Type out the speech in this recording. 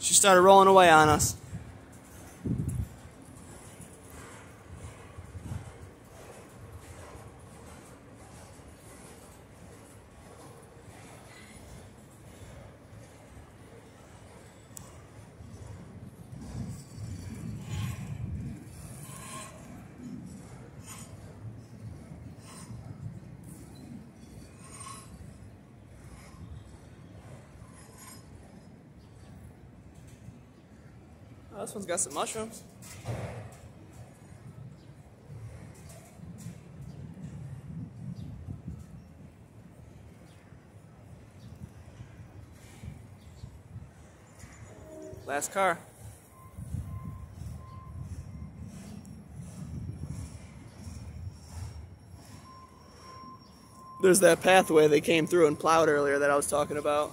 She started rolling away on us. Oh, this one's got some mushrooms. Last car. There's that pathway they came through and plowed earlier that I was talking about.